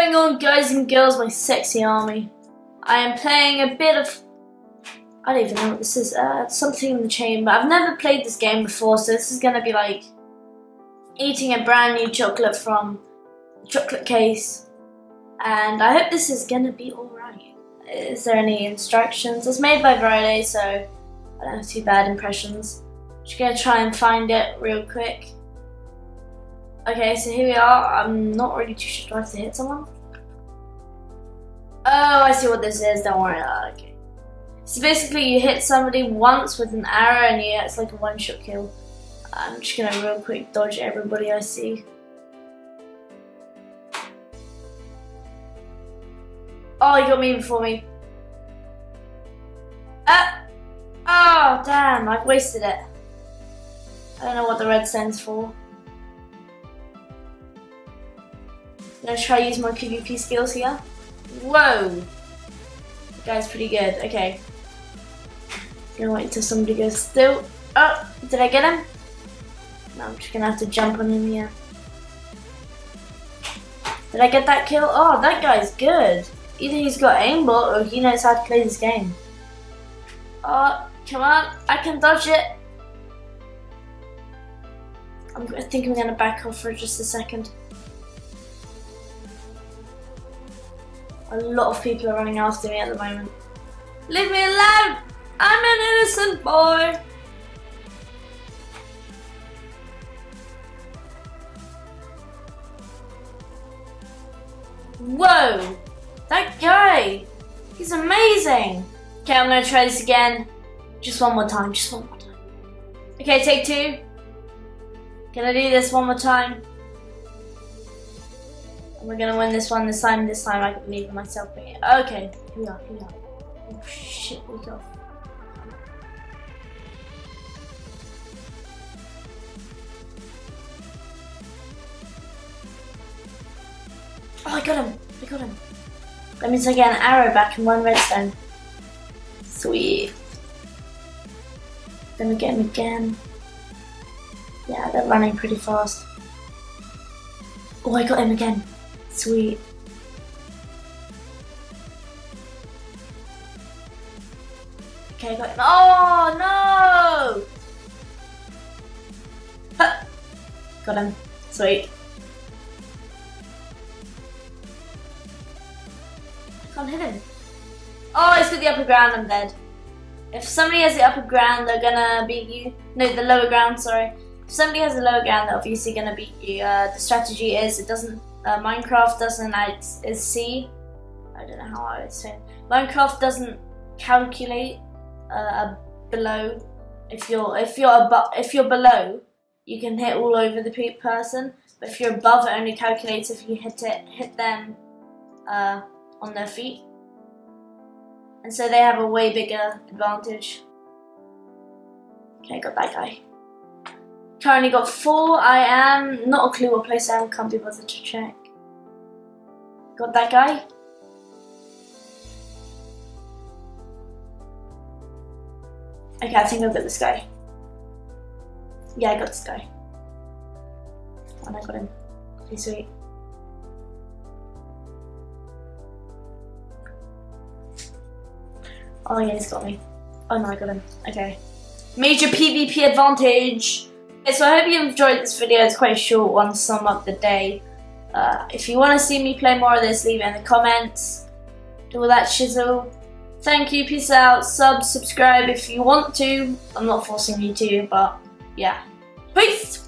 going on guys and girls, my sexy army? I am playing a bit of, I don't even know what this is, uh, something in the chamber. I've never played this game before, so this is going to be like eating a brand new chocolate from the chocolate case. And I hope this is going to be alright. Is there any instructions? It's made by Friday, so I don't have too bad impressions. Just going to try and find it real quick. Okay, so here we are. I'm not really too sure. Do I have to hit someone? Oh, I see what this is. Don't worry. Oh, okay. So basically, you hit somebody once with an arrow, and yeah, it's like a one-shot kill. I'm just gonna real quick dodge everybody I see. Oh, you got me before me. Ah! Oh, damn! I've wasted it. I don't know what the red stands for. Try use my PvP skills here. Whoa! The guy's pretty good. Okay. Gonna wait until somebody goes still. Oh, did I get him? No, I'm just gonna have to jump on him here. Did I get that kill? Oh, that guy's good. Either he's got aimbot or he knows how to play this game. Oh, come on. I can dodge it. I'm, I think I'm gonna back off for just a second. A lot of people are running after me at the moment. Leave me alone! I'm an innocent boy! Whoa! That guy! He's amazing! Okay, I'm gonna try this again. Just one more time, just one more time. Okay, take two. Can I do this one more time? We're gonna win this one this time. This time I can believe in myself. Okay, here we are, here we are. Oh shit, we go. Oh, I got him! I got him! That means I get an arrow back and one redstone. Sweet. Then we get him again. Yeah, they're running pretty fast. Oh, I got him again. Sweet. Okay, got him. Oh no! Got him. Sweet. I can't hit him. Oh, he's got the upper ground. I'm dead. If somebody has the upper ground, they're gonna beat you. No, the lower ground. Sorry. If somebody has the lower ground, they're obviously gonna beat you. Uh, the strategy is it doesn't uh, Minecraft doesn't is C. I don't know how I would say. Minecraft doesn't calculate uh, below. If you're if you're above if you're below, you can hit all over the person. But if you're above, it only calculates if you hit it hit them uh, on their feet. And so they have a way bigger advantage. Okay, got that guy. Currently got four. I am not a clue what place I am. Can't be bothered to check. Got that guy. Okay, I think I've got this guy. Yeah, I got this guy. And I got him. Okay, sweet. Oh yeah, he's got me. Oh no, I got him. Okay. Major PvP advantage! So I hope you enjoyed this video. It's quite a short one to sum up the day. Uh, if you want to see me play more of this, leave it in the comments. Do all that shizzle. Thank you, peace out, sub, subscribe if you want to. I'm not forcing you to, but yeah. Peace!